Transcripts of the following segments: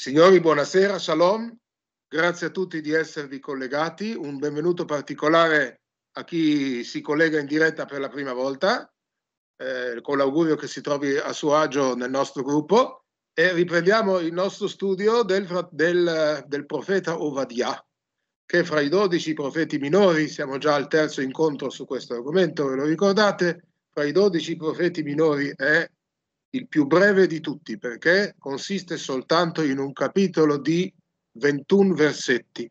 Signori, buonasera, shalom. Grazie a tutti di esservi collegati. Un benvenuto particolare a chi si collega in diretta per la prima volta, eh, con l'augurio che si trovi a suo agio nel nostro gruppo. E riprendiamo il nostro studio del, del, del profeta Ovadia, che fra i dodici profeti minori, siamo già al terzo incontro su questo argomento, ve lo ricordate, fra i dodici profeti minori è il più breve di tutti perché consiste soltanto in un capitolo di 21 versetti.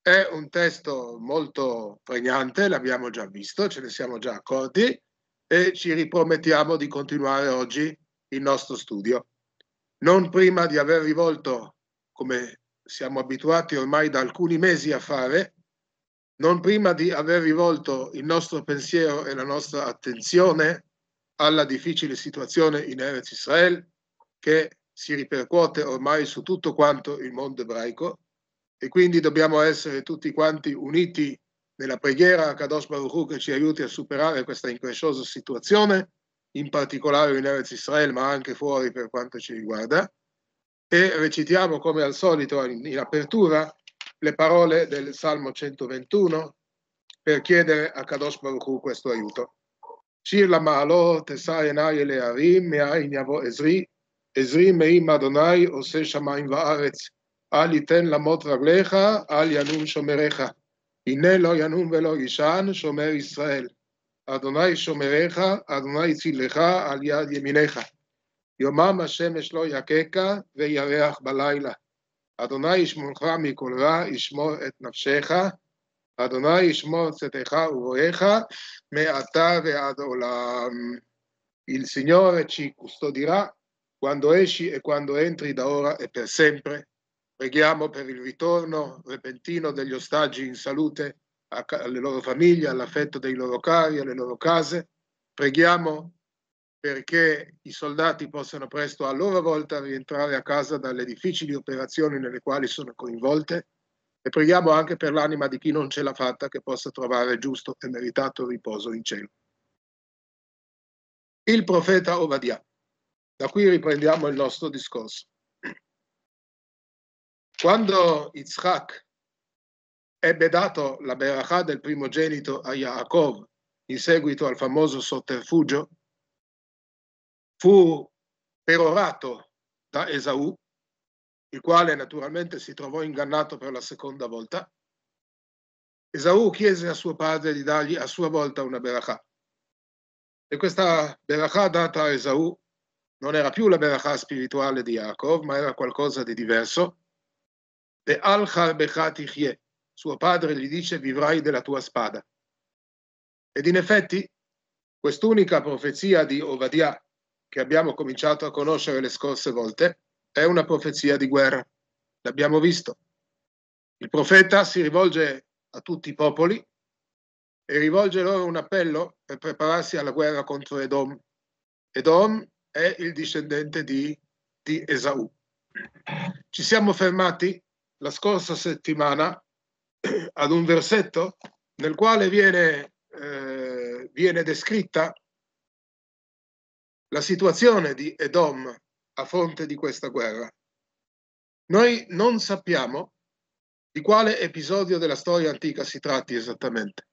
È un testo molto pregnante, l'abbiamo già visto, ce ne siamo già accorti e ci ripromettiamo di continuare oggi il nostro studio. Non prima di aver rivolto, come siamo abituati ormai da alcuni mesi a fare, non prima di aver rivolto il nostro pensiero e la nostra attenzione alla difficile situazione in Eretz Israel che si ripercuote ormai su tutto quanto il mondo ebraico e quindi dobbiamo essere tutti quanti uniti nella preghiera a Kadosh Baruch Hu che ci aiuti a superare questa incresciosa situazione, in particolare in Eretz Israel ma anche fuori per quanto ci riguarda e recitiamo come al solito in, apertura le parole del Salmo 121 per chiedere a Kadosh Baruch Hu questo aiuto. שיר למעלות, אשא עיניי אל ההרים, מאין יבוא עזרי, עזרי מעם אדוני עושה שמיים וארץ. אל יתן למות רגליך, אל ינום שומריך. הנה לא ינום ולא יישן, שומר ישראל. אדוני שומריך, אדוני צילך על יד ימיניך. יומם השמש לא יככה, וירח בלילה. אדוני ישמורך מכל רע, ישמור את נפשך, Adonai ישמור צאתך ובואך מעתה ועד עולם. Il Signore ci custodirà quando esci e quando entri da ora e per sempre. Preghiamo per il ritorno repentino degli ostaggi in salute alle loro famiglie, all'affetto dei loro cari, alle loro case. Preghiamo perché i soldati possano presto a loro volta rientrare a casa dalle difficili operazioni nelle quali sono coinvolte e preghiamo anche per l'anima di chi non ce l'ha fatta che possa trovare giusto e meritato riposo in cielo. Il profeta Ovadia. Da qui riprendiamo il nostro discorso. Quando Yitzhak ebbe dato la berachà del primogenito a Yaakov in seguito al famoso sotterfugio, fu perorato da Esaù il quale naturalmente si trovò ingannato per la seconda volta, Esaù chiese a suo padre di dargli a sua volta una berachà. E questa berachà data a Esaù non era più la berachà spirituale di Yaakov, ma era qualcosa di diverso. E al chie, suo padre gli dice vivrai della tua spada. Ed in effetti quest'unica profezia di Ovadia che abbiamo cominciato a conoscere le scorse volte è una profezia di guerra. L'abbiamo visto. Il profeta si rivolge a tutti i popoli e rivolge loro un appello per prepararsi alla guerra contro Edom. Edom è il discendente di, di Esaù. Ci siamo fermati la scorsa settimana ad un versetto nel quale viene, eh, viene descritta la situazione di Edom a fronte di questa guerra. Noi non sappiamo di quale episodio della storia antica si tratti esattamente.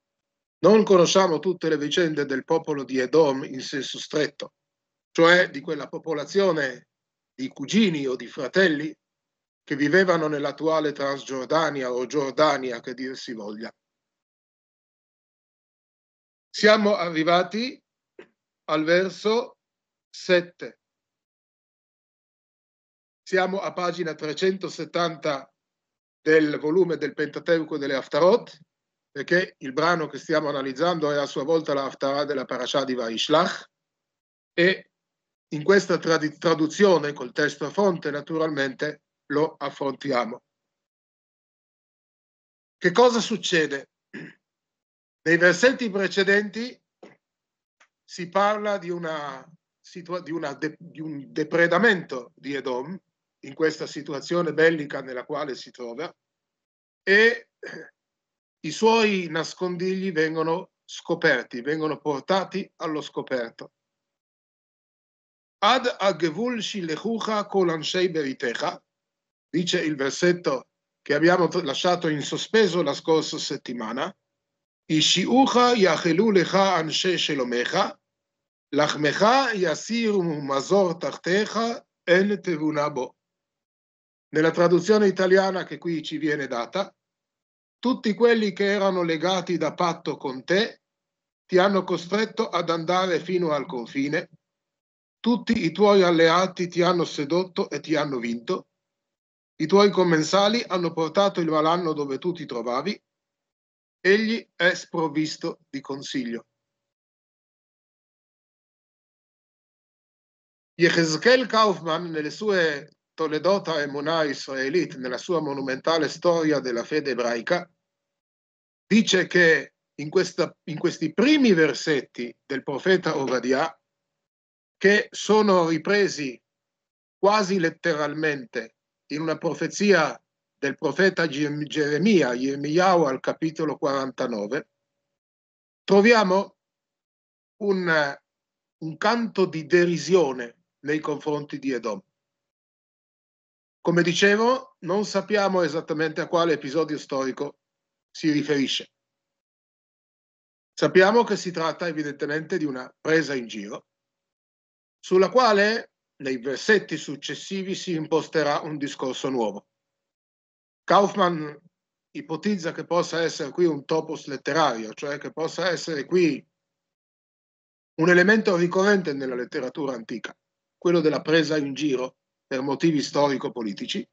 Non conosciamo tutte le vicende del popolo di Edom in senso stretto, cioè di quella popolazione di cugini o di fratelli che vivevano nell'attuale Transgiordania o Giordania, che dir si voglia. Siamo arrivati al verso 7 siamo a pagina 370 del volume del Pentateuco delle Haftarot, perché il brano che stiamo analizzando è a sua volta la Haftarah della Parashah di Vaishlach, e in questa trad- traduzione col testo a fonte naturalmente lo affrontiamo. Che cosa succede? Nei versetti precedenti si parla di, una, di, una de, di un depredamento di Edom, in questa situazione bellica nella quale si trova e i suoi nascondigli vengono scoperti, vengono portati allo scoperto. Ad agevul shilechucha kol anshei beritecha, dice il versetto che abbiamo lasciato in sospeso la scorsa settimana, Ishiucha yachelu lecha anshe shelomecha, lachmecha yasiru mazor tartecha en tevunabo. Nella traduzione italiana che qui ci viene data, tutti quelli che erano legati da patto con te ti hanno costretto ad andare fino al confine, tutti i tuoi alleati ti hanno sedotto e ti hanno vinto, i tuoi commensali hanno portato il malanno dove tu ti trovavi, egli è sprovvisto di consiglio. Yechezkel Kaufman, nelle sue Toledota e Monà Israelit, nella sua monumentale storia della fede ebraica, dice che in, questa, in questi primi versetti del profeta Ovadia, che sono ripresi quasi letteralmente in una profezia del profeta Geremia, Yirmiyahu al capitolo 49, troviamo un, un canto di derisione nei confronti di Edom. Come dicevo, non sappiamo esattamente a quale episodio storico si riferisce. Sappiamo che si tratta evidentemente di una presa in giro, sulla quale nei versetti successivi si imposterà un discorso nuovo. Kaufman ipotizza che possa essere qui un topos letterario, cioè che possa essere qui un elemento ricorrente nella letteratura antica, quello della presa in giro per motivi storico-politici.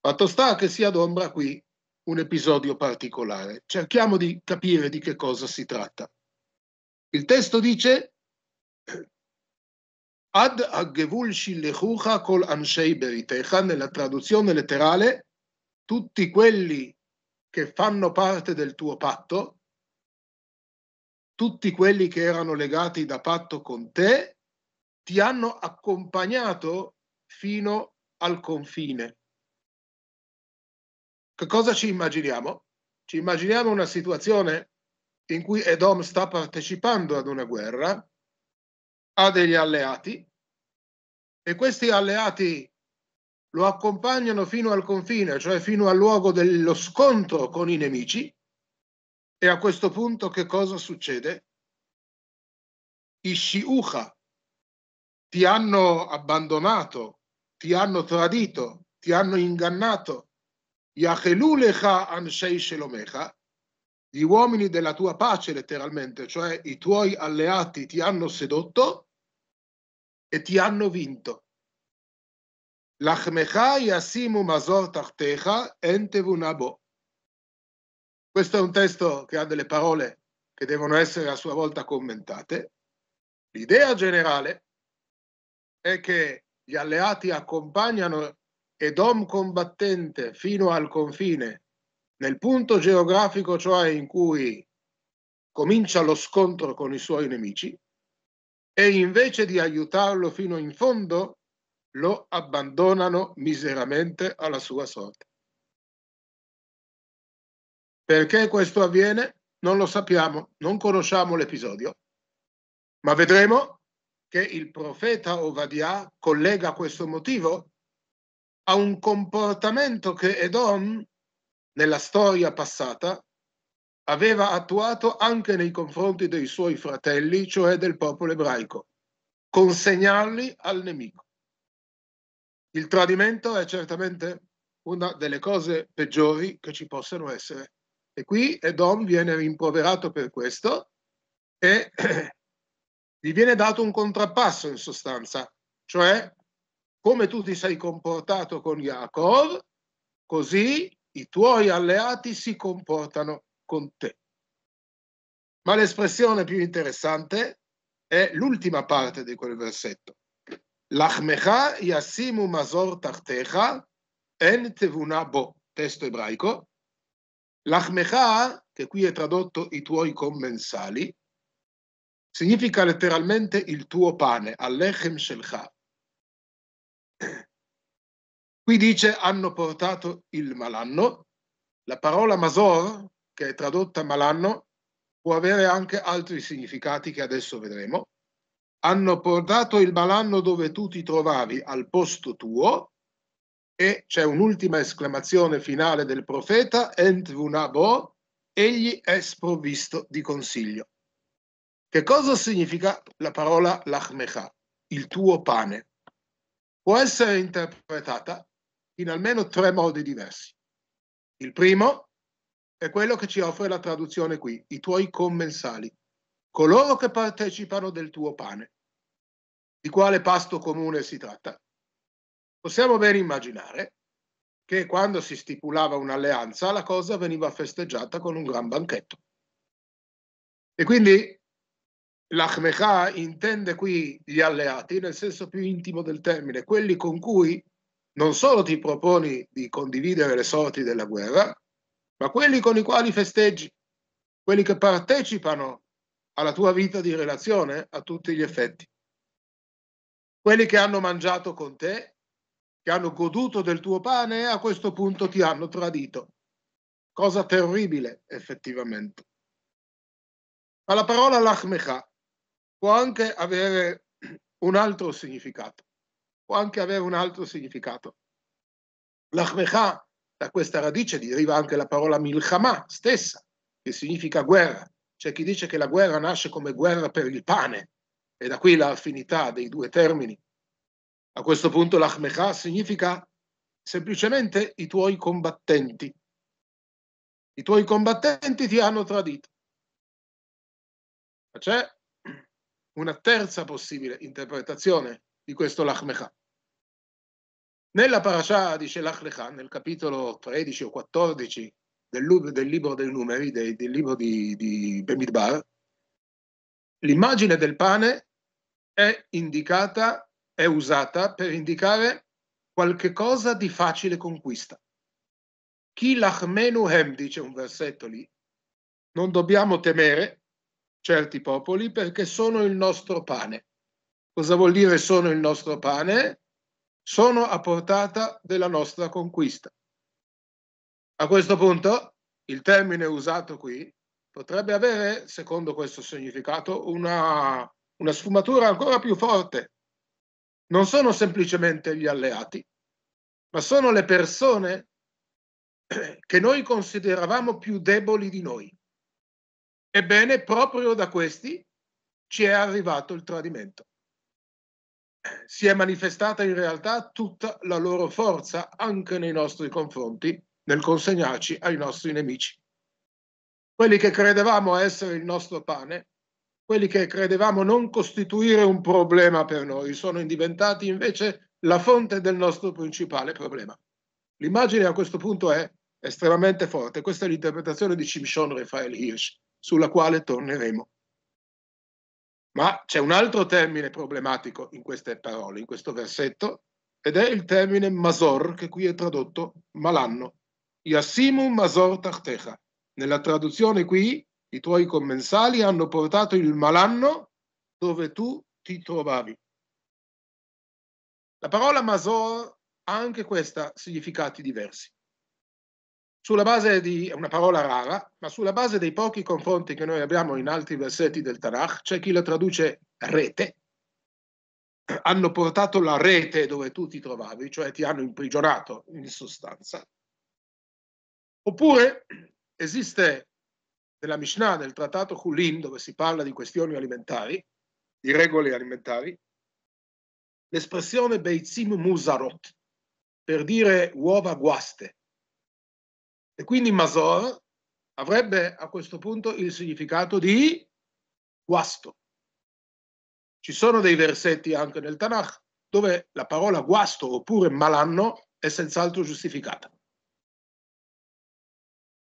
Fatto sta che si adombra qui un episodio particolare. Cerchiamo di capire di che cosa si tratta. Il testo dice Ad aggevul shillechucha kol anshei beritecha, nella traduzione letterale, tutti quelli che fanno parte del tuo patto, tutti quelli che erano legati da patto con te, ti hanno accompagnato fino al confine. Che cosa ci immaginiamo? Ci immaginiamo una situazione in cui Edom sta partecipando ad una guerra ha degli alleati e questi alleati lo accompagnano fino al confine, cioè fino al luogo dello scontro con i nemici. E a questo punto che cosa succede? I Shiucha ti hanno abbandonato, ti hanno tradito, ti hanno ingannato. Gli uomini della tua pace letteralmente, cioè i tuoi alleati ti hanno sedotto e ti hanno vinto. Questo è un testo che ha delle parole che devono essere a sua volta commentate. L'idea generale è che gli alleati accompagnano Edom combattente fino al confine, nel punto geografico cioè in cui comincia lo scontro con i suoi nemici, e invece di aiutarlo fino in fondo, lo abbandonano miseramente alla sua sorte. Perché questo avviene? Non lo sappiamo, non conosciamo l'episodio, ma vedremo che il profeta Ovadia collega questo motivo a un comportamento che Edom, nella storia passata, aveva attuato anche nei confronti dei suoi fratelli, cioè del popolo ebraico, consegnarli al nemico. Il tradimento è certamente una delle cose peggiori che ci possano essere. E qui Edom viene rimproverato per questo e gli viene dato un contrappasso in sostanza, cioè come tu ti sei comportato con Yaakov, così i tuoi alleati si comportano con te. Ma l'espressione più interessante è l'ultima parte di quel versetto. L'achmecha yasimu mazor tartecha en tevuna testo ebraico. L'achmecha, che qui è tradotto i tuoi commensali, significa letteralmente il tuo pane, allechem shelcha. Qui dice hanno portato il malanno. La parola mazor che è tradotta malanno, può avere anche altri significati che adesso vedremo. Hanno portato il malanno dove tu ti trovavi al posto tuo e c'è un'ultima esclamazione finale del profeta, Ent vunabo, egli è sprovvisto di consiglio. Che cosa significa la parola lachmecha, il tuo pane? Può essere interpretata in almeno tre modi diversi. Il primo è quello che ci offre la traduzione qui, i tuoi commensali, coloro che partecipano del tuo pane. Di quale pasto comune si tratta? Possiamo ben immaginare che quando si stipulava un'alleanza la cosa veniva festeggiata con un gran banchetto. E quindi l'Achmecha intende qui gli alleati nel senso più intimo del termine, quelli con cui non solo ti proponi di condividere le sorti della guerra, ma quelli con i quali festeggi, quelli che partecipano alla tua vita di relazione a tutti gli effetti, quelli che hanno mangiato con te, che hanno goduto del tuo pane e a questo punto ti hanno tradito. Cosa terribile, effettivamente. Ma la parola lachmecha può anche avere un altro significato può anche avere un altro significato. L'achmecha, da questa radice deriva anche la parola milchama stessa, che significa guerra. C'è chi dice che la guerra nasce come guerra per il pane, e da qui l'affinità dei due termini. A questo punto l'achmecha significa semplicemente i tuoi combattenti. I tuoi combattenti ti hanno tradito. C'è una terza possibile interpretazione di questo lachmecha. Nella parasha di Shelach Lecha, nel capitolo 13 o 14 del, del libro dei numeri, del, del libro di, di Bemidbar, l'immagine del pane è indicata, è usata per indicare qualche cosa di facile conquista. Chi lachmenu hem, dice un versetto lì, non dobbiamo temere certi popoli perché sono il nostro pane. Cosa vuol dire sono il nostro pane? sono a portata della nostra conquista. A questo punto, il termine usato qui potrebbe avere, secondo questo significato, una, una sfumatura ancora più forte. Non sono semplicemente gli alleati, ma sono le persone che noi consideravamo più deboli di noi. Ebbene, proprio da questi ci è arrivato il tradimento si è manifestata in realtà tutta la loro forza anche nei nostri confronti nel consegnarci ai nostri nemici. Quelli che credevamo essere il nostro pane, quelli che credevamo non costituire un problema per noi, sono diventati invece la fonte del nostro principale problema. L'immagine a questo punto è estremamente forte. Questa è l'interpretazione di Shimshon Raphael Hirsch, sulla quale torneremo. Ma c'è un altro termine problematico in queste parole, in questo versetto, ed è il termine masor, che qui è tradotto malanno. Yassimu masor tartecha. Nella traduzione qui, i tuoi commensali hanno portato il malanno dove tu ti trovavi. La parola masor ha anche questa significati diversi sulla base di una parola rara, ma sulla base dei pochi confronti che noi abbiamo in altri versetti del Tanakh, c'è chi la traduce rete, hanno portato la rete dove tu ti trovavi, cioè ti hanno imprigionato in sostanza. Oppure esiste nella Mishnah, nel trattato Hulin, dove si parla di questioni alimentari, di regole alimentari, l'espressione Beitzim Musarot, per dire uova guaste. E quindi Masor avrebbe a questo punto il significato di guasto. Ci sono dei versetti anche nel Tanakh dove la parola guasto oppure malanno è senz'altro giustificata.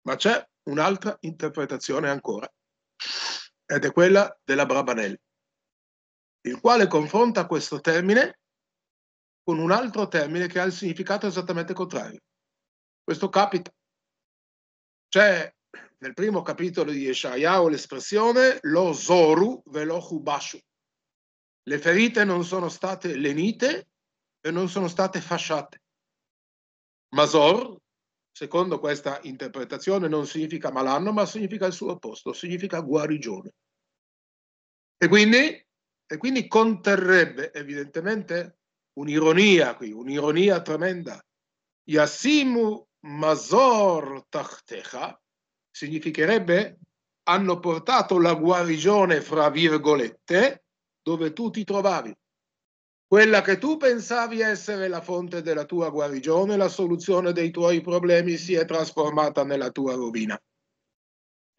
Ma c'è un'altra interpretazione ancora, ed è quella della Brabanel, il quale confronta questo termine con un altro termine che ha il significato esattamente contrario. Questo capita c'è nel primo capitolo di Yeshayahu l'espressione lo zoru ve lo hubashu. Le ferite non sono state lenite e non sono state fasciate. Mazor, secondo questa interpretazione, non significa malanno, ma significa il suo opposto, significa guarigione. E quindi, e quindi conterrebbe evidentemente un'ironia qui, un'ironia tremenda Yassimu Mazor Tachtecha significherebbe hanno portato la guarigione, fra virgolette, dove tu ti trovavi. Quella che tu pensavi essere la fonte della tua guarigione, la soluzione dei tuoi problemi si è trasformata nella tua rovina.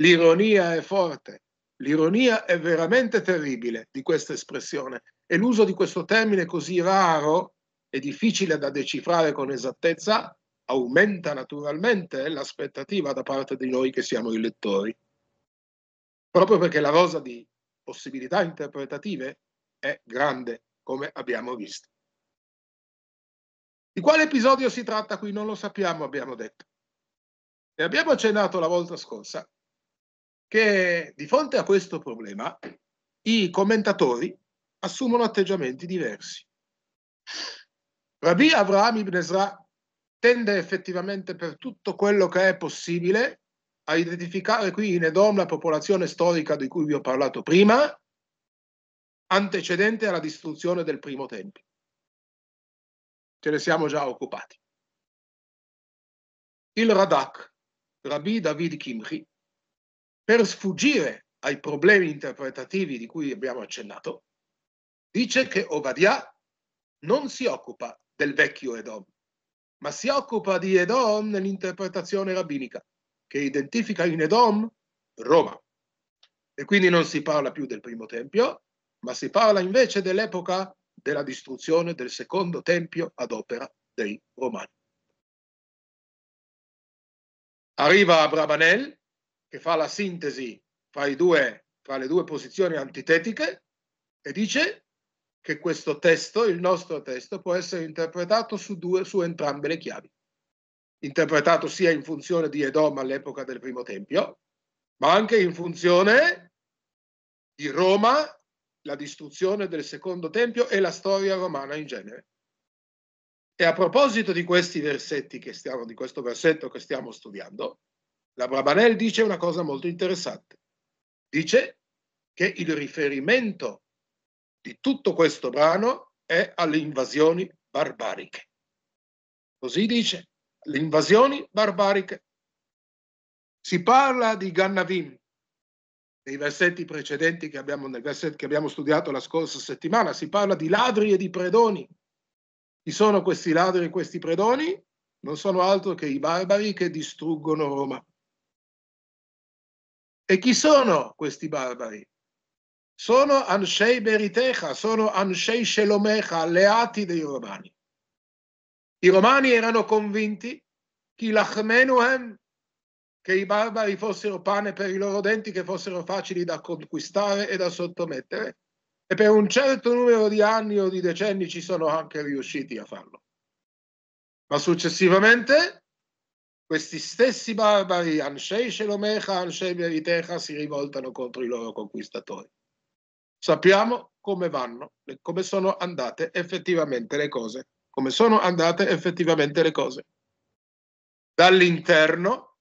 L'ironia è forte, l'ironia è veramente terribile di questa espressione e l'uso di questo termine così raro e difficile da decifrare con esattezza aumenta naturalmente l'aspettativa da parte di noi che siamo i lettori, proprio perché la rosa di possibilità interpretative è grande come abbiamo visto. Di quale episodio si tratta qui non lo sappiamo, abbiamo detto. E abbiamo accennato la volta scorsa che di fronte a questo problema i commentatori assumono atteggiamenti diversi. Rabbi Avraham ibn Ezra tende effettivamente per tutto quello che è possibile a identificare qui in Edom la popolazione storica di cui vi ho parlato prima, antecedente alla distruzione del primo tempio. Ce ne siamo già occupati. Il Radak, Rabbi David Kimchi, per sfuggire ai problemi interpretativi di cui abbiamo accennato, dice che Ovadia non si occupa del vecchio Edom, ma si occupa di Edom nell'interpretazione rabbinica, che identifica in Edom Roma. E quindi non si parla più del primo tempio, ma si parla invece dell'epoca della distruzione del secondo tempio ad opera dei Romani. Arriva Abravanel, che fa la sintesi fra, due, fra le due posizioni antitetiche e dice che questo testo, il nostro testo, può essere interpretato su, due, su entrambe le chiavi. Interpretato sia in funzione di Edom all'epoca del primo tempio, ma anche in funzione di Roma la distruzione del secondo tempio e la storia romana in genere. E a proposito di questi versetti che stiamo, di questo versetto che stiamo studiando, la Brabanel dice una cosa molto interessante. Dice che il riferimento di tutto questo brano è alle invasioni barbariche. Così dice, le invasioni barbariche. Si parla di Gannavim, nei versetti precedenti che abbiamo, nel versetto che abbiamo studiato la scorsa settimana, si parla di ladri e di predoni. Chi sono questi ladri e questi predoni? Non sono altro che i barbari che distruggono Roma. E chi sono questi barbari? Sono Anshei Beritecha, sono Anshei Shelomecha, alleati dei Romani. I Romani erano convinti che Lachmenuhem che i barbari fossero pane per i loro denti, che fossero facili da conquistare e da sottomettere, e per un certo numero di anni o di decenni ci sono anche riusciti a farlo. Ma successivamente questi stessi barbari, Anshei Shelomecha, Anshei Veritecha, si rivoltano contro i loro conquistatori. Sappiamo come vanno, come sono andate effettivamente le cose, come sono andate effettivamente le cose. Dall'interno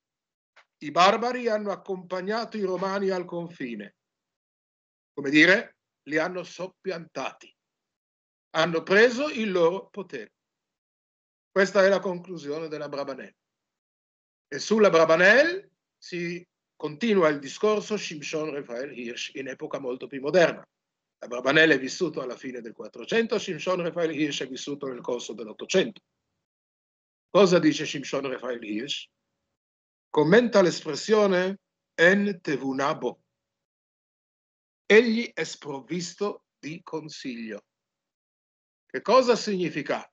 i barbari hanno accompagnato i romani al confine, come dire, li hanno soppiantati, hanno preso il loro potere. Questa è la conclusione della Brabanel. E sulla Brabanel si continua il discorso Shimshon Raphael Hirsch in epoca molto più moderna. La Brabanel è vissuto alla fine del 400, Shimshon Raphael Hirsch è vissuto nel corso dell'800. Cosa dice Shimshon Raphael Hirsch? commenta l'espressione en tevunabo. Egli è sprovvisto di consiglio. Che cosa significa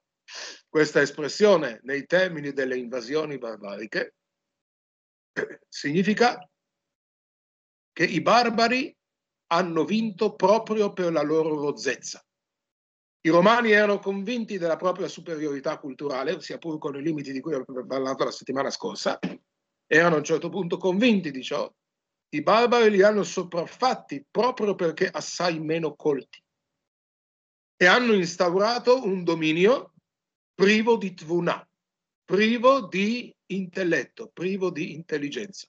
questa espressione nei termini delle invasioni barbariche? Significa che i barbari hanno vinto proprio per la loro rozzezza. I romani erano convinti della propria superiorità culturale, sia pur con i limiti di cui abbiamo parlato la settimana scorsa, erano a un certo punto convinti di ciò. I barbari li hanno sopraffatti proprio perché assai meno colti e hanno instaurato un dominio privo di tvuna, privo di intelletto, privo di intelligenza.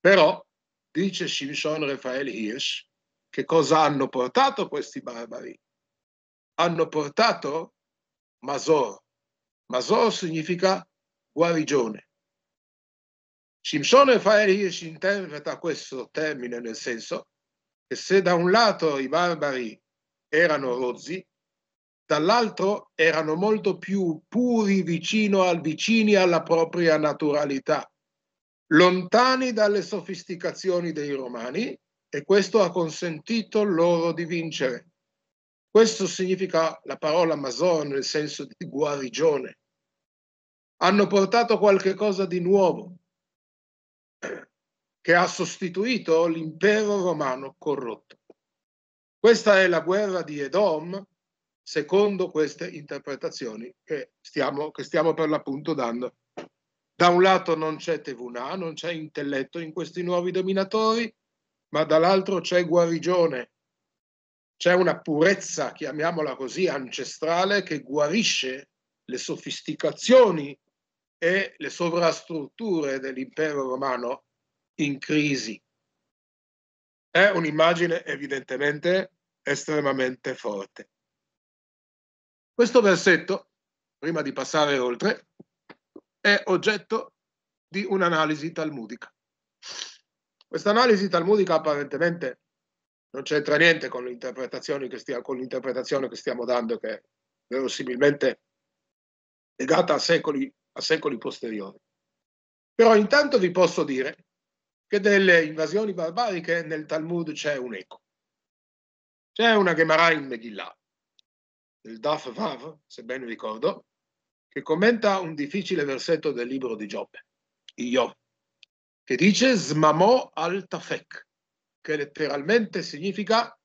Però, dice Shimshon Rafael Hirsch, che cosa hanno portato questi barbari? Hanno portato Masor. Mazor significa guarigione. Shimshon Raffaele si interpreta questo termine nel senso che se da un lato i barbari erano rozzi, dall'altro erano molto più puri vicino al vicini alla propria naturalità, lontani dalle sofisticazioni dei romani e questo ha consentito loro di vincere. Questo significa la parola Mazor nel senso di guarigione. Hanno portato qualche cosa di nuovo che ha sostituito l'impero romano corrotto. Questa è la guerra di Edom secondo queste interpretazioni che stiamo, che stiamo per l'appunto dando. Da un lato non c'è Tevunà, non c'è intelletto in questi nuovi dominatori, ma dall'altro c'è guarigione, c'è una purezza, chiamiamola così, ancestrale che guarisce le sofisticazioni e le sovrastrutture dell'impero romano in crisi. È un'immagine evidentemente estremamente forte. Questo versetto, prima di passare oltre, è oggetto di un'analisi talmudica. Questa analisi talmudica apparentemente non c'entra niente con l'interpretazione che, stiamo dando, che è verosimilmente legata a secoli, a secoli posteriori. Però intanto vi posso dire che delle invasioni barbariche nel Talmud c'è un eco. C'è una Gemara in Megillah, il Daf Vav, se ben ricordo, che commenta un difficile versetto del libro di Giobbe, Iov, che dice Smamo al Tafek, che letteralmente significa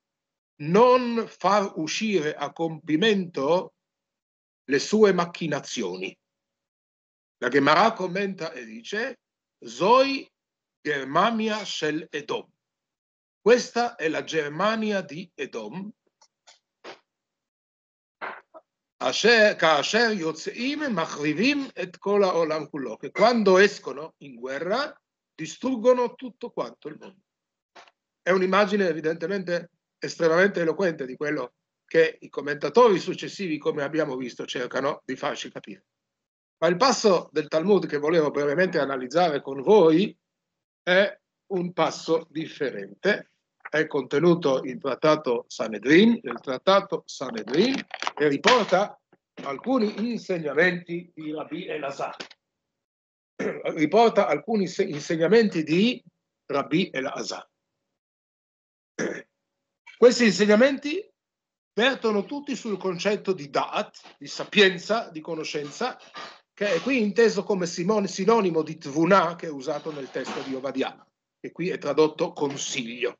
non far uscire a compimento le sue macchinazioni. La Gemara commenta e dice Zoi Germania Shel Edom. Questa è la Germania di Edom, כאשר יוצאים מחריבים את כל העולם כולו, che quando escono in guerra distruggono tutto quanto il mondo. È un'immagine evidentemente estremamente eloquente di quello che i commentatori successivi, come abbiamo visto, cercano di farci capire. Ma il passo del Talmud che volevo brevemente analizzare con voi è un passo differente è contenuto il trattato Sanedrin, il trattato Sanedrin e riporta alcuni insegnamenti di Rabbi Elazar. Riporta alcuni insegnamenti di Rabbi Elazar. Questi insegnamenti vertono tutti sul concetto di Da'at, di sapienza, di conoscenza, che è qui inteso come sinonimo di Tvuna, che è usato nel testo di Ovadia, che qui è tradotto consiglio.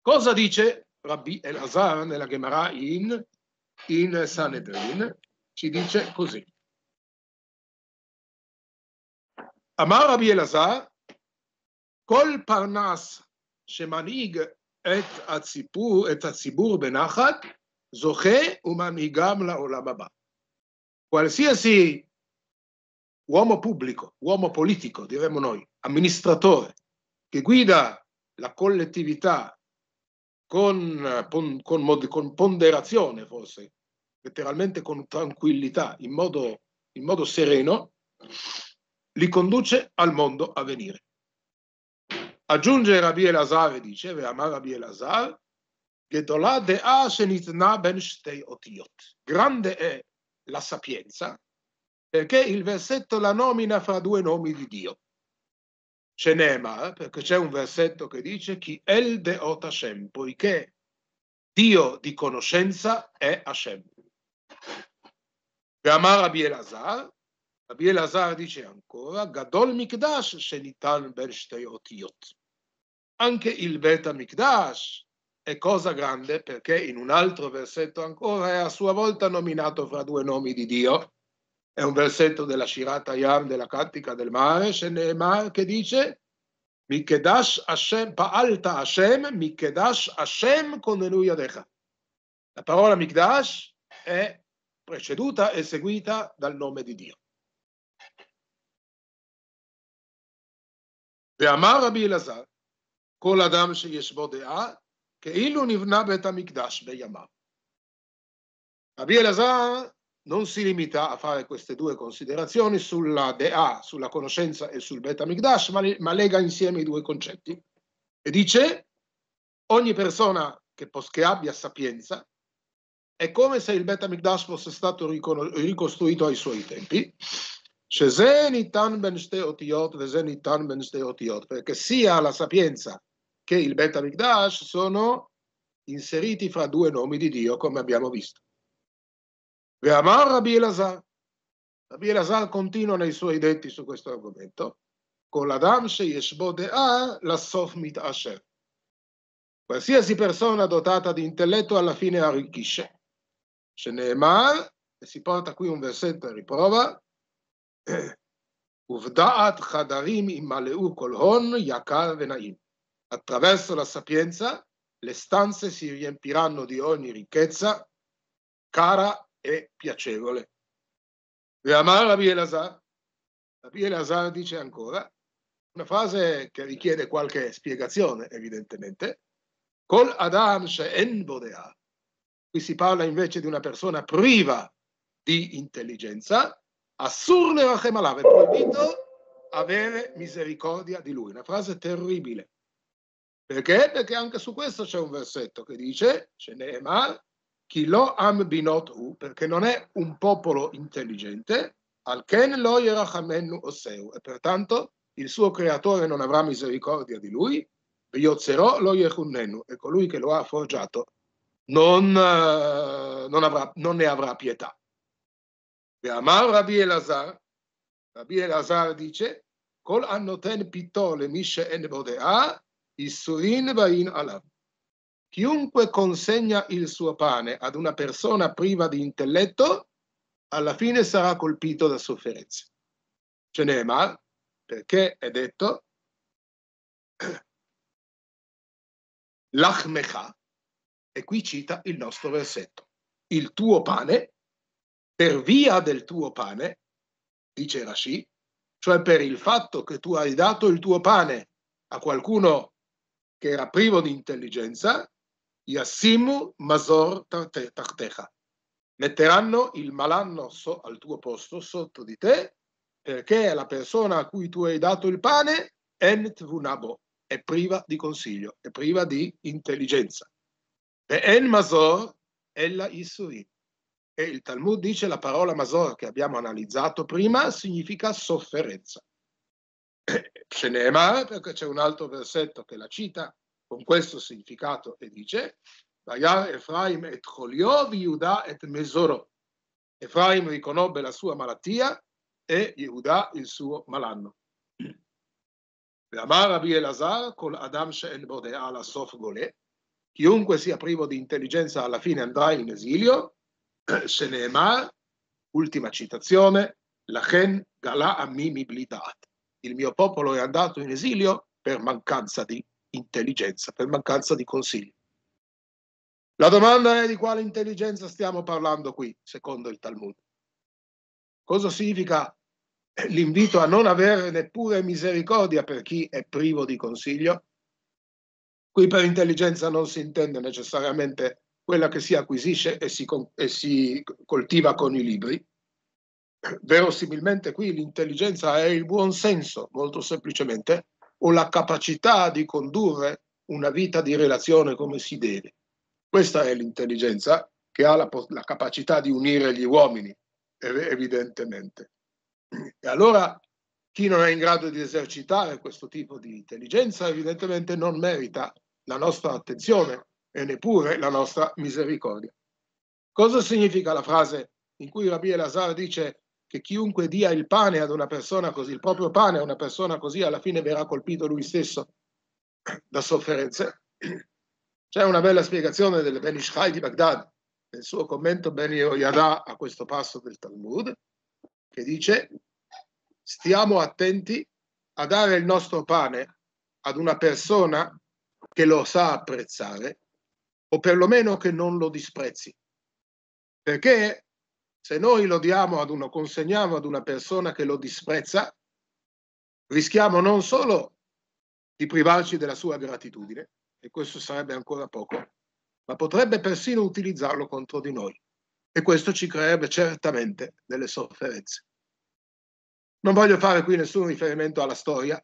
Cosa dice Rabbi Elazar nella Gemara in, in Sanedrin? Ci dice così. Amar Rabbi Elazar, Kol Parnas שמנהיג את הציבור, את הציבור בנחת, זוכה ומנהיגם לעולם הבא. Qualsiasi uomo pubblico, uomo politico, diremmo noi, amministratore, che guida la collettività con, con, con, ponderazione forse, letteralmente con tranquillità, in modo, in modo sereno, li conduce al mondo a venire. Aggiunge Rabbi Elazar dice, Ve'amar Rabbi Elazar, Gedolà de'a shenitna ben shtei. Grande è la sapienza perché il versetto la nomina fra due nomi di Dio. Shenema, perché c'è un versetto che dice chi el deot Hashem, poiché Dio di conoscenza è Hashem. Ve'amar Rabbi Elazar, Rabbi dice ancora, Gadol Mikdash shenitan ben otiot. Anche il Bet Mikdash è cosa grande perché in un altro versetto ancora è a sua volta nominato fra due nomi di Dio, è un versetto della Shirata Yam, della Cantica del Mare, Shenemar, che dice Mikedash Hashem, Pa'alta Hashem, Mikedash Hashem con Yadecha. La parola Mikdash è preceduta e seguita dal nome di Dio. ואמר רבי אלעזר, כל אדם שיש בו דעה, כאילו נבנה בית המקדש בימיו. רבי אלעזר non si limita a fare queste due considerazioni sulla DA, sulla conoscenza e sul Beta Migdash, ma, ma lega insieme i due concetti. E dice, ogni persona che, che abbia sapienza è come se il Beta Migdash fosse stato ricostruito ai suoi tempi, perché sia la sapienza che il Bet Mikdash sono inseriti fra due nomi di Dio, come abbiamo visto. Ve'amar Rabbi Elazar. Rabbi Elazar continua nei suoi detti su questo argomento. Con l'Adam sheyeshbo de'a la sof mit asher. Qualsiasi persona dotata di intelletto alla fine arricchisce. Sheneemar, e si porta qui un versetto a riprova, Uvda'at chadarim immaleu kol hon yakar venaim. Attraverso la sapienza le stanze si riempiranno di ogni ricchezza cara e piacevole. Ve'amar Rabbi Elazar. Rabbi Elazar dice ancora, una frase che richiede qualche spiegazione evidentemente, Kol Adam she'en bodea. Qui si parla invece di una persona priva di intelligenza, Assur lerachem alav, è proibito avere misericordia di lui. Una frase terribile. Perché? Perché anche su questo c'è un versetto che dice, ce ne mal, chi lo am binot u, perché non è un popolo intelligente, al ken lo yerachamenu oseu, e pertanto il suo creatore non avrà misericordia di lui, yotzerò lo yechunnenu, e colui che lo ha forgiato non, uh, non, avrà, non ne avrà pietà. Amar Rabbi Elazar, Rabbi Elazar dice, Kol annoten pitto le misce en bodea, isurin vain alav. Chiunque consegna il suo pane ad una persona priva di intelletto, alla fine sarà colpito da sofferenze. Ce n'è mal, perché è detto, Lachmecha, e qui cita il nostro versetto, il tuo pane per via del tuo pane, dice Rashi, cioè per il fatto che tu hai dato il tuo pane a qualcuno che era privo di intelligenza, Yassimu Mazor Tartecha. Metteranno il malanno so, al tuo posto, sotto di te, perché la persona a cui tu hai dato il pane en tvunabo, è priva di consiglio, è priva di intelligenza. E en Mazor ella Isurin. E il Talmud dice la parola Masor che abbiamo analizzato prima significa sofferenza. Ce ne è male perché c'è un altro versetto che la cita con questo significato e dice Vayar Efraim et Cholio Yehuda et Mesoro. Efraim riconobbe la sua malattia e Yehuda il suo malanno. Amar Rabbi Elazar col Adam She'en Bodea la Sof Gole. Chiunque sia privo di intelligenza alla fine andrà in esilio Sheneemar, ultima citazione, Lachen Gala Amimi Blidat. Il mio popolo è andato in esilio per mancanza di intelligenza, per mancanza di consigli. La domanda è di quale intelligenza stiamo parlando qui, secondo il Talmud. Cosa significa l'invito a non avere neppure misericordia per chi è privo di consiglio? Qui per intelligenza non si intende necessariamente quella che si acquisisce e si, e si coltiva con i libri. Verosimilmente qui l'intelligenza è il buon senso, molto semplicemente, o la capacità di condurre una vita di relazione come si deve. Questa è l'intelligenza che ha la, la capacità di unire gli uomini, evidentemente. E allora chi non è in grado di esercitare questo tipo di intelligenza evidentemente non merita la nostra attenzione e neppure la nostra misericordia. Cosa significa la frase in cui Rabbi Elazar dice che chiunque dia il pane ad una persona così, il proprio pane a una persona così, alla fine verrà colpito lui stesso da sofferenze? C'è una bella spiegazione del Ben Ishai di Baghdad, nel suo commento Ben Yoyada a questo passo del Talmud, che dice stiamo attenti a dare il nostro pane ad una persona che lo sa apprezzare o perlomeno che non lo disprezzi. Perché se noi lo diamo ad uno, consegniamo ad una persona che lo disprezza, rischiamo non solo di privarci della sua gratitudine, e questo sarebbe ancora poco, ma potrebbe persino utilizzarlo contro di noi. e questo ci creerebbe certamente delle sofferenze. Non voglio fare qui nessun riferimento alla storia,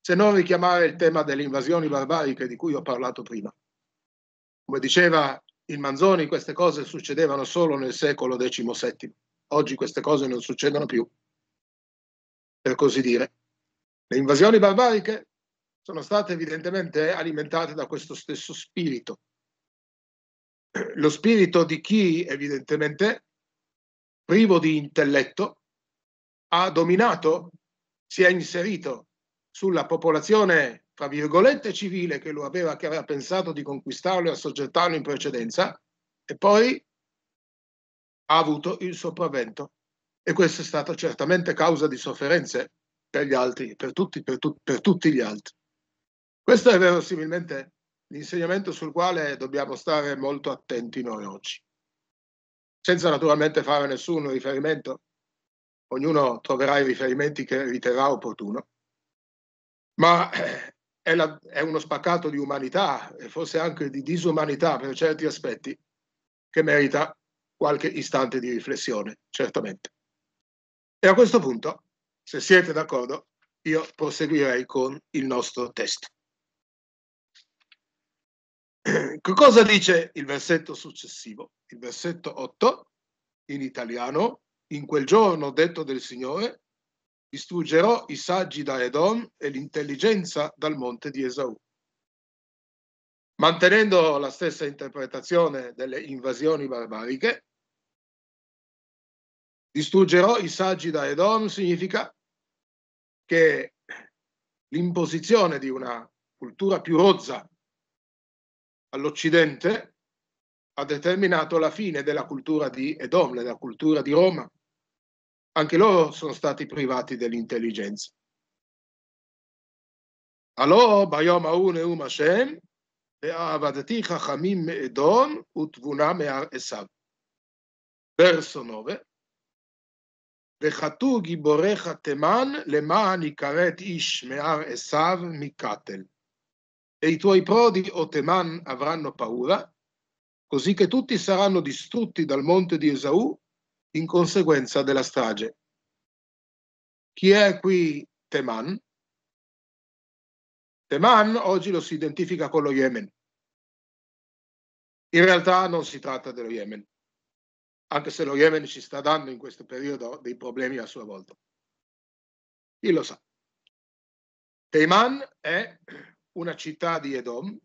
se non richiamare il tema delle invasioni barbariche di cui ho parlato prima. Come diceva il Manzoni, queste cose succedevano solo nel secolo XVII. Oggi queste cose non succedono più, per così dire. Le invasioni barbariche sono state evidentemente alimentate da questo stesso spirito. Lo spirito di chi evidentemente, privo di intelletto, ha dominato, si è inserito sulla popolazione, tra virgolette, civile che, lo aveva, che aveva pensato di conquistarlo e assoggettarlo in precedenza, e poi ha avuto il sopravvento. E questo è stato certamente causa di sofferenze per gli altri, per tutti, per, tu, per tutti gli altri. Questo è verosimilmente l'insegnamento sul quale dobbiamo stare molto attenti noi oggi, senza naturalmente fare nessun riferimento, ognuno troverà i riferimenti che riterrà opportuno, ma è, la, è uno spaccato di umanità e forse anche di disumanità per certi aspetti che merita qualche istante di riflessione, certamente. E a questo punto, se siete d'accordo, io proseguirei con il nostro testo. Che cosa dice il versetto successivo? Il versetto 8, in italiano, in quel giorno detto del Signore, distruggerò i saggi da Edom e l'intelligenza dal monte di Esau. Mantenendo la stessa interpretazione delle invasioni barbariche, distruggerò i saggi da Edom significa che l'imposizione di una cultura più rozza all'Occidente ha determinato la fine della cultura di Edom, della cultura di Roma, anche loro sono stati privati dell'intelligenza. הלא ביום ההוא נאום השם, ועבדתי חכמים מאדום ותבונה מהר עשיו. Verso 9. וחטאו גיבוריך תימן למען יכרת איש מהר עשיו מקטל. E i tuoi prodi, o Teman, avranno paura, così che tutti saranno distrutti dal monte di Esaù in conseguenza della strage. Chi è qui Teman? Teman oggi lo si identifica con lo Yemen. In realtà non si tratta dello Yemen, anche se lo Yemen ci sta dando in questo periodo dei problemi a sua volta. Chi lo sa? Teman è una città di Edom,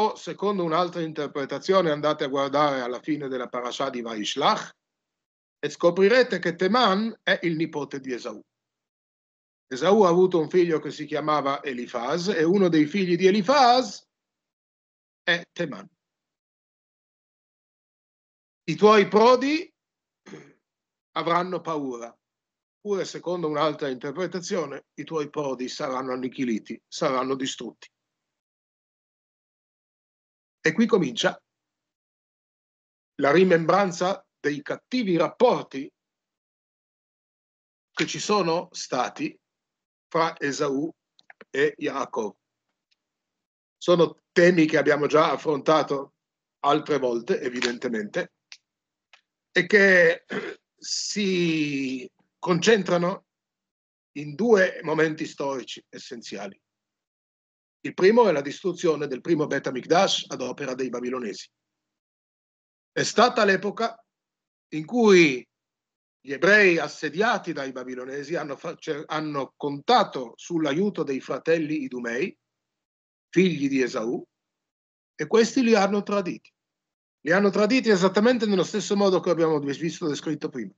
o secondo un'altra interpretazione andate a guardare alla fine della parasha di Vaishlach, e scoprirete che Teman è il nipote di Esau. Esau ha avuto un figlio che si chiamava Elifaz e uno dei figli di Elifaz è Teman. I tuoi prodi avranno paura, oppure secondo un'altra interpretazione i tuoi prodi saranno annichiliti, saranno distrutti. E qui comincia la rimembranza dei cattivi rapporti che ci sono stati fra Esaù e Jacob. Sono temi che abbiamo già affrontato altre volte, evidentemente, e che si concentrano in due momenti storici essenziali. Il primo è la distruzione del primo Bet HaMikdash ad opera dei babilonesi. È stata l'epoca in cui gli ebrei assediati dai babilonesi hanno, cioè, hanno contato sull'aiuto dei fratelli idumei, figli di Esaù, e questi li hanno traditi. Li hanno traditi esattamente nello stesso modo che abbiamo visto descritto prima.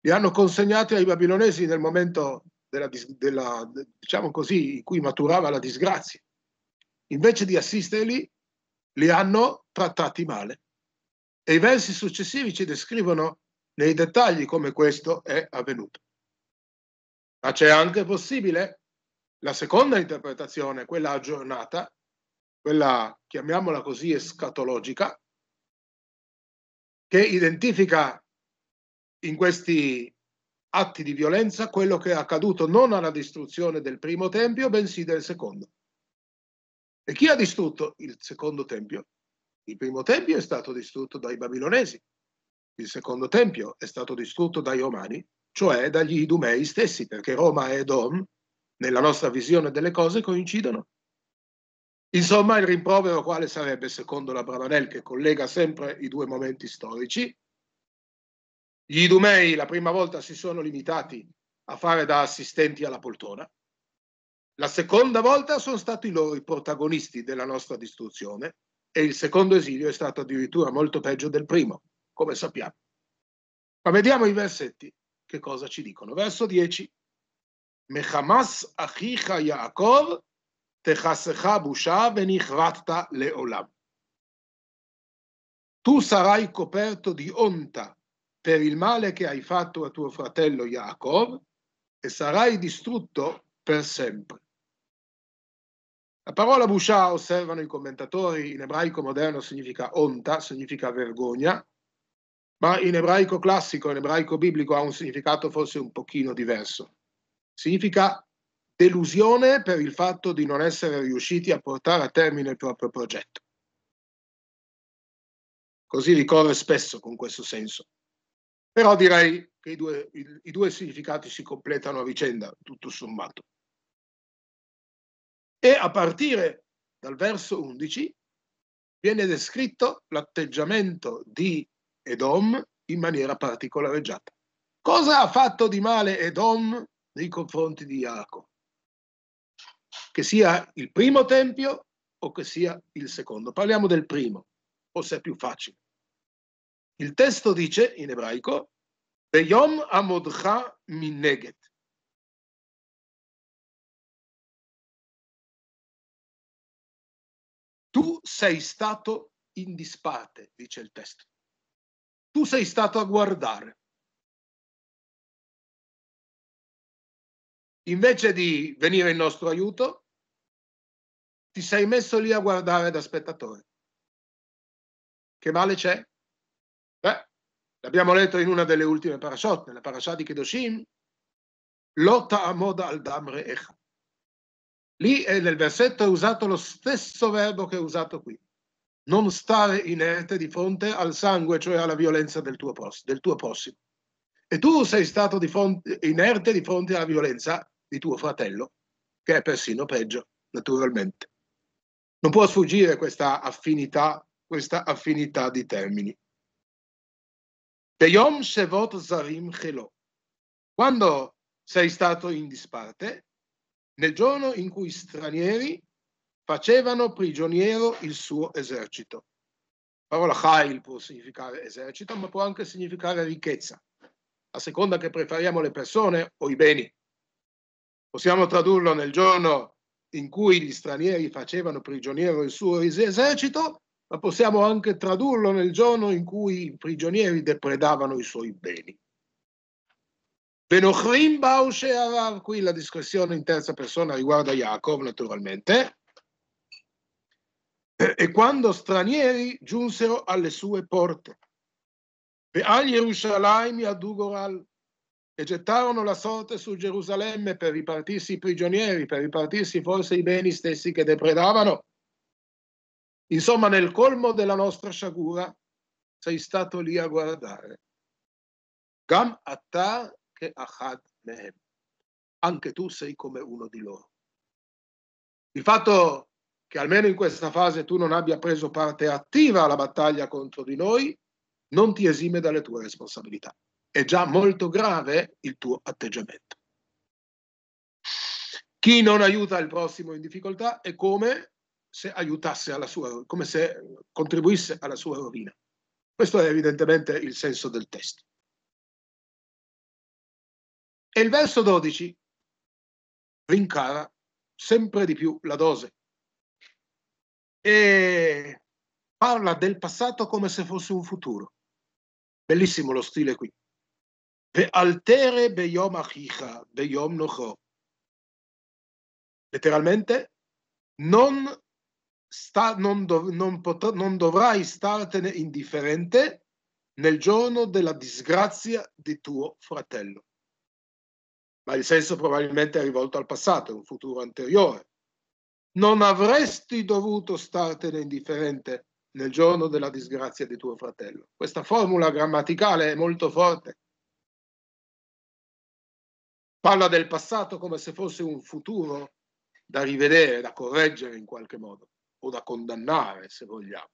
Li hanno consegnati ai babilonesi nel momento della, della, diciamo così, in cui maturava la disgrazia. Invece di assisterli, li hanno trattati male. E i versi successivi ci descrivono nei dettagli come questo è avvenuto. Ma c'è anche possibile la seconda interpretazione, quella aggiornata, quella chiamiamola così escatologica, che identifica in questi atti di violenza quello che è accaduto non alla distruzione del primo tempio, bensì del secondo. E chi ha distrutto il secondo tempio? Il primo tempio è stato distrutto dai babilonesi, il secondo tempio è stato distrutto dai Romani, cioè dagli Idumei stessi, perché Roma e Edom, nella nostra visione delle cose, coincidono. Insomma, il rimprovero quale sarebbe, secondo la Bravanel, che collega sempre i due momenti storici? Gli Idumei la prima volta si sono limitati a fare da assistenti alla poltrona, la seconda volta sono stati loro i protagonisti della nostra distruzione e il secondo esilio è stato addirittura molto peggio del primo, come sappiamo. Ma vediamo i versetti che cosa ci dicono. Verso 10. Mechamas achicha Yaakov techasecha busha venichratta leolam. Tu sarai coperto di onta per il male che hai fatto a tuo fratello Yaakov e sarai distrutto per sempre. La parola busha, osservano i commentatori, in ebraico moderno significa onta, significa vergogna, ma in ebraico classico, in ebraico biblico ha un significato forse un pochino diverso. Significa delusione per il fatto di non essere riusciti a portare a termine il proprio progetto. Così ricorre spesso con questo senso. Però direi che i due, i, i due significati si completano a vicenda, tutto sommato. E a partire dal verso 11 viene descritto l'atteggiamento di Edom in maniera particolareggiata. Cosa ha fatto di male Edom nei confronti di Jacob? Che sia il primo tempio o che sia il secondo. Parliamo del primo, forse è più facile. Il testo dice in ebraico, Beyom amodcha mineget. Tu sei stato in disparte, dice il testo. Tu sei stato a guardare. Invece di venire in nostro aiuto, ti sei messo lì a guardare da spettatore. Che male c'è? Beh, l'abbiamo letto in una delle ultime parashot, nella parasha di Kedoshim, lotta a moda al damre echa. Lì nel versetto è usato lo stesso verbo che è usato qui. Non stare inerte di fronte al sangue, cioè alla violenza del tuo, del tuo prossimo. E tu sei stato di fronte, inerte di fronte alla violenza di tuo fratello, che è persino peggio, naturalmente. Non può sfuggire questa affinità, questa affinità di termini. Beyom Shevot Zarim Chelo. Quando sei stato in disparte, nel giorno in cui stranieri facevano prigioniero il suo esercito. La parola Chail può significare esercito, ma può anche significare ricchezza, a seconda che preferiamo le persone o i beni. Possiamo tradurlo nel giorno in cui gli stranieri facevano prigioniero il suo esercito, ma possiamo anche tradurlo nel giorno in cui i prigionieri depredavano i suoi beni. Venochrim Baushe Arav, qui la discrezione in terza persona riguarda Jacob naturalmente, e quando stranieri giunsero alle sue porte, e agli Yerushalayim Yadugoral, e gettarono la sorte su Gerusalemme per ripartirsi i prigionieri, per ripartirsi forse i beni stessi che depredavano. Insomma, nel colmo della nostra sciagura sei stato lì a guardare. Gam atta che Achad Mehem. Anche tu sei come uno di loro. Il fatto che almeno in questa fase tu non abbia preso parte attiva alla battaglia contro di noi non ti esime dalle tue responsabilità. È già molto grave il tuo atteggiamento. Chi non aiuta il prossimo in difficoltà è come se aiutasse alla sua, come se contribuisse alla sua rovina. Questo è evidentemente il senso del testo. E il verso 12 rincara sempre di più la dose e parla del passato come se fosse un futuro. Bellissimo lo stile qui. altere beyom achicha, beyom nocho. Letteralmente, non, sta, non, dov, non, pot, non dovrai startene indifferente nel giorno della disgrazia di tuo fratello ma il senso probabilmente è rivolto al passato, è un futuro anteriore. Non avresti dovuto startene indifferente nel giorno della disgrazia di tuo fratello. Questa formula grammaticale è molto forte. Parla del passato come se fosse un futuro da rivedere, da correggere in qualche modo, o da condannare, se vogliamo.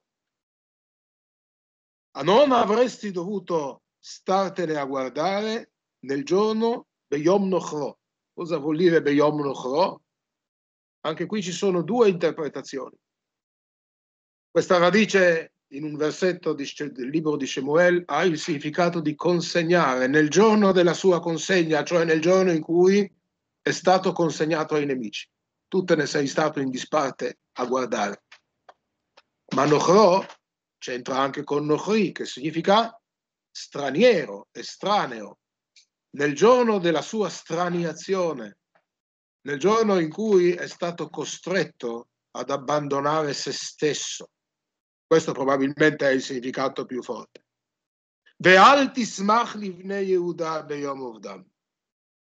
A non avresti dovuto startene a guardare nel giorno Beyom Nochro. Cosa vuol dire Beyom Nochro? Anche qui ci sono due interpretazioni. Questa radice in un versetto di, del libro di Shemuel ha il significato di consegnare nel giorno della sua consegna, cioè nel giorno in cui è stato consegnato ai nemici. Tu te ne sei stato in disparte a guardare. Ma Nochro c'entra anche con Nochri, che significa straniero, estraneo. Nel giorno della sua straniazione, nel giorno in cui è stato costretto ad abbandonare se stesso, questo probabilmente è il significato più forte.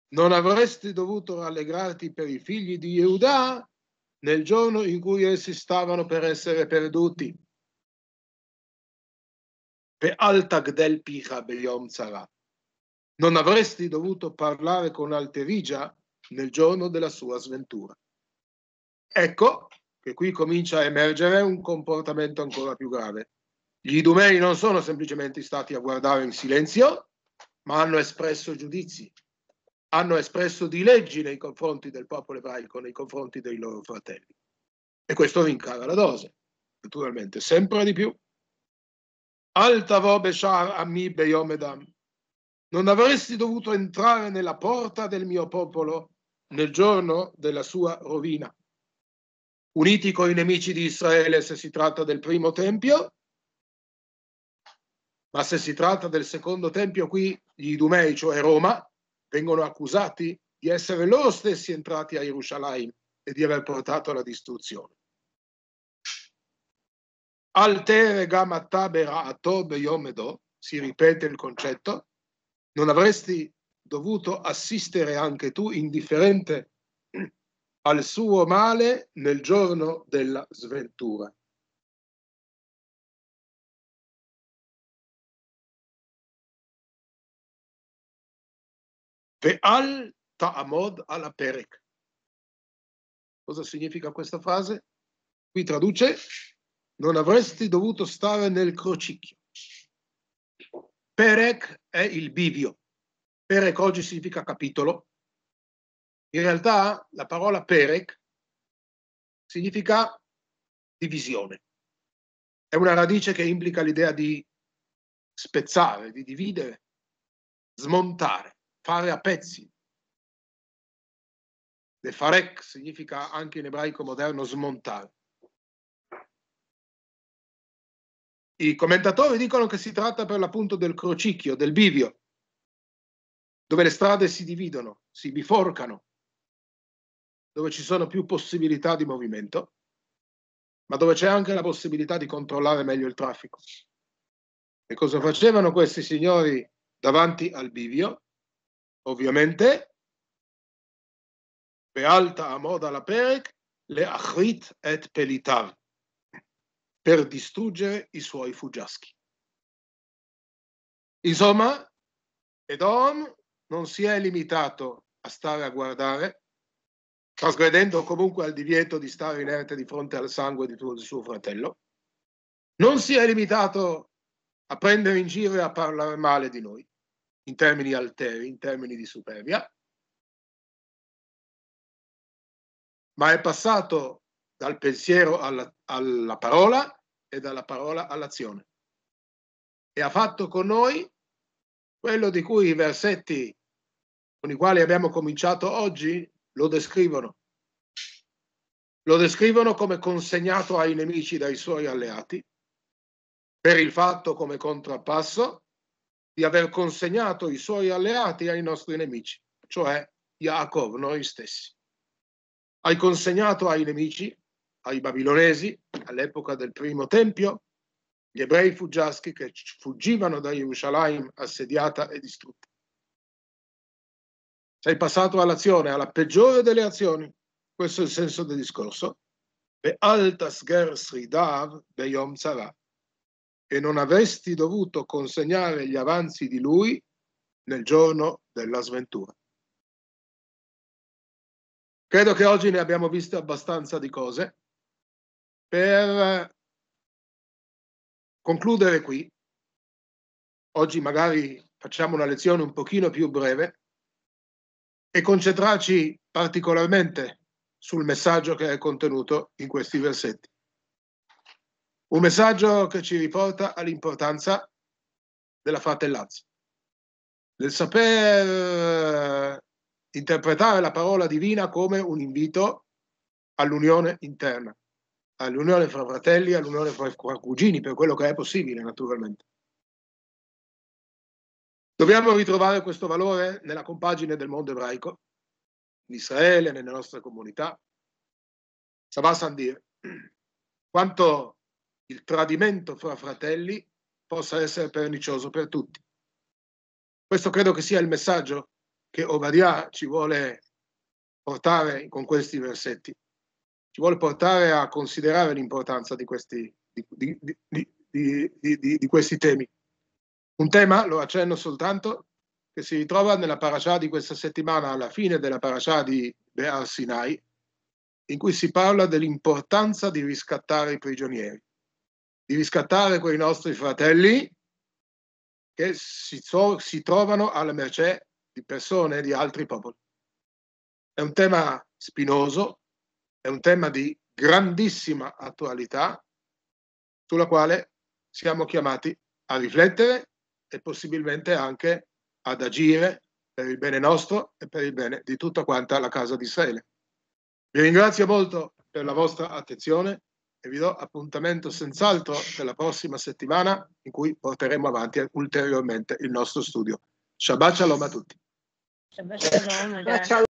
Non avresti dovuto rallegrarti per i figli di Yehuda nel giorno in cui essi stavano per essere perduti. Non avresti dovuto parlare con alterigia nel giorno della sua sventura. Ecco che qui comincia a emergere un comportamento ancora più grave. Gli idumei non sono semplicemente stati a guardare in silenzio, ma hanno espresso giudizi, hanno espresso dileggi nei confronti del popolo ebraico, nei confronti dei loro fratelli. E questo rincara la dose, naturalmente, sempre di più. Altavo Beshar Ami Beyomedam. Non avresti dovuto entrare nella porta del mio popolo nel giorno della sua rovina uniti con i nemici di Israele se si tratta del primo tempio, ma se si tratta del secondo tempio qui gli Idumei, cioè Roma, vengono accusati di essere loro stessi entrati a Gerusalemme e di aver portato alla distruzione. Altere gamattabera atobe yomedo, si ripete il concetto, non avresti dovuto assistere anche tu indifferente al suo male nel giorno della sventura. Ve'al ta'amod ala perek. Cosa significa questa frase? Qui traduce, non avresti dovuto stare nel crocicchio. Perek è il bivio. Perek oggi significa capitolo, in realtà la parola perek significa divisione. È una radice che implica l'idea di spezzare, di dividere, smontare, fare a pezzi. Le farek significa anche in ebraico moderno smontare. I commentatori dicono che si tratta per l'appunto del crocicchio, del bivio, dove le strade si dividono, si biforcano, dove ci sono più possibilità di movimento, ma dove c'è anche la possibilità di controllare meglio il traffico. E cosa facevano questi signori davanti al bivio? Ovviamente, alta a moda la perec, le achrit et pelitav, per distruggere i suoi fuggiaschi. Insomma, Edom non si è limitato a stare a guardare, trasgredendo comunque al divieto di stare inerte di fronte al sangue di tuo, suo fratello, non si è limitato a prendere in giro e a parlare male di noi, in termini alteri, in termini di superbia, ma è passato dal pensiero alla, alla parola e dalla parola all'azione. E ha fatto con noi quello di cui i versetti con i quali abbiamo cominciato oggi lo descrivono. Lo descrivono come consegnato ai nemici dai suoi alleati, per il fatto come contrappasso di aver consegnato i suoi alleati ai nostri nemici, cioè Yaakov, noi stessi. Hai consegnato ai nemici, ai babilonesi, all'epoca del primo tempio, gli ebrei fuggiaschi che fuggivano da Gerusalemme assediata e distrutta. Sei passato all'azione, alla peggiore delle azioni. Questo è il senso del discorso. Be'altas ger sridav beyom tzara. e non avresti dovuto consegnare gli avanzi di lui nel giorno della sventura. Credo che oggi ne abbiamo viste abbastanza di cose per concludere qui. Oggi magari facciamo una lezione un pochino più breve e concentrarci particolarmente sul messaggio che è contenuto in questi versetti. Un messaggio che ci riporta all'importanza della fratellanza, del saper eh, interpretare la parola divina come un invito all'unione interna, all'unione fra fratelli, all'unione fra cugini, per quello che è possibile, naturalmente. Dobbiamo ritrovare questo valore nella compagine del mondo ebraico, in Israele, nelle nostre comunità. Sabah Sandir, quanto il tradimento fra fratelli possa essere pernicioso per tutti. Questo credo che sia il messaggio che Obadia ci vuole portare con questi versetti. Ci vuole portare a considerare l'importanza di questi, di, di, di, questi temi. Un tema, lo accenno soltanto, che si ritrova nella parasha di questa settimana, alla fine della parasha di Be'ar Sinai, in cui si parla dell'importanza di riscattare i prigionieri, di riscattare quei nostri fratelli che si, si trovano alla mercé di persone di altri popoli. È un tema spinoso, è un tema di grandissima attualità sulla quale siamo chiamati a riflettere e possibilmente anche ad agire per il bene nostro e per il bene di tutta quanta la casa di Israele. Vi ringrazio molto per la vostra attenzione e vi do appuntamento senz'altro per la prossima settimana in cui porteremo avanti ulteriormente il nostro studio. Shabbat shalom a tutti. Shabbat shalom.